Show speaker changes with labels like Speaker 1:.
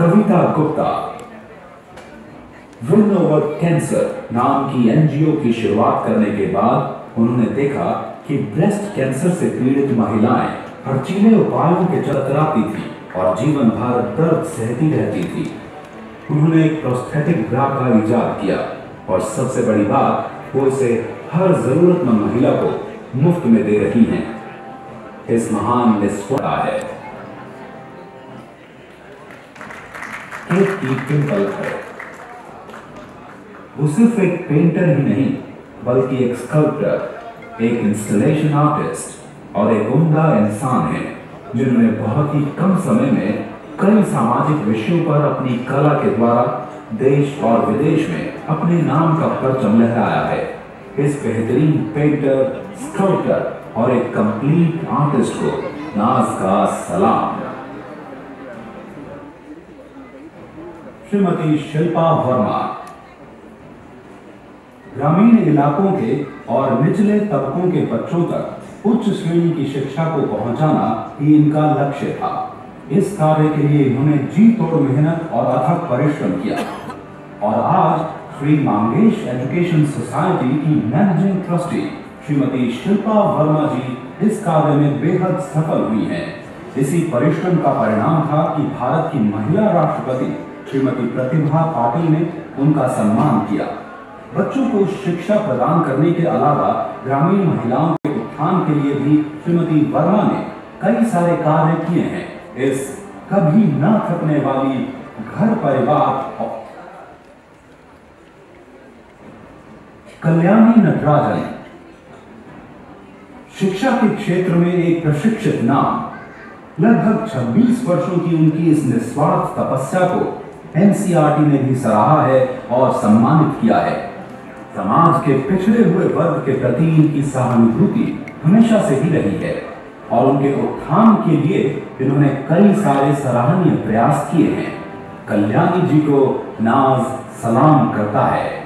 Speaker 1: Kavita Gupta. Win over cancer नाम की NGO की शुरुआत करने के बाद उन्होंने देखा कि ब्रेस्ट कैंसर से पीड़ित महिलाएँ हरचीले उपायों के चतराती थी और जीवन भर दर्द सहती रहती थी। उन्होंने एक प्रोस्थेटिक ब्रा का इजाद किया और सबसे बड़ी बात, वो इसे हर जरूरतमंद महिला को मुफ़्त में दे रही हैं। इस महान निस्वता है। केट की पिंपल है। वो सिर्फ़ एक पेंटर ही नहीं, बल्कि एक स्कल्प्टर एक इंस्टॉलेशन आर्टिस्ट और एक उम्दा इंसान है, जिन्होंने बहुत ही कम समय में कई सामाजिक विषयों पर अपनी कला के द्वारा देश और विदेश में अपने नाम का परचम लहराया है। इस बेहतरीन पेंटर स्कल्प्टर और एक कंप्लीट आर्टिस्ट को नाज का सलाम। श्रीमती शिल्पा वर्मा। ग्रामीण इलाकों के और निचले तबकों के बच्चों तक उच्च श्रेणी की शिक्षा को पहुंचाना ही इनका लक्ष्य था। इस कार्य के लिए इन्होंने जी तोड़ मेहनत और अथक परिश्रम किया। और आज श्री मांगेश एजुकेशन सोसाइटी की मैनेजिंग ट्रस्टी श्रीमती शिल्पा वर्मा जी इस कार्य में बेहद सफल हुई हैं। इसी परिश्रम का परिणाम था कि भारत की महिला राष्ट्रपति श्रीमती प्रतिभा पाटिल ने उनका सम्मान किया। बच्चों को शिक्षा प्रदान करने के अलावा ग्रामीण महिलाओं के उत्थान के लिए भी श्रीमती वर्मा ने कई सारे कार्य किए हैं। इस कभी न थकने वाली घर परिवार कल्याणी नटराजन। शिक्षा के क्षेत्र में एक प्रशिक्षित नाम। लगभग 26 वर्षों की उनकी इस निस्वार्थ तपस्या को एनसीआरटी ने भी सराहा है और सम्मानित किया है। समाज के पिछड़े हुए वर्ग के प्रति इनकी सहानुभूति हमेशा से ही रही है और उनके उत्थान के लिए इन्होंने कई सारे सराहनीय प्रयास किए हैं। कल्याणी जी को नाज सलाम करता है।